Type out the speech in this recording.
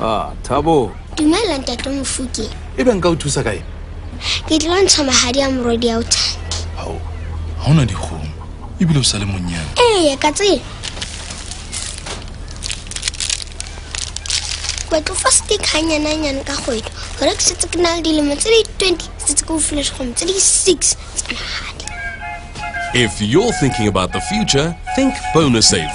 Ah, thabo. Dumela ntate mofuke e be nka o thusa kae? Ke tla ntsha mahadi a morodi a o thandi gao ga o na dikgomo. Ebile o sa le monnyane ee ka tsela. Kwetlo fa stick ganyananyane ka kgwedi. Gore ke setse ke na le dilemo tse di 20 setse ke o file dikgomo tse di 6 tsa magadi If you're thinking about the future, think bonus safe.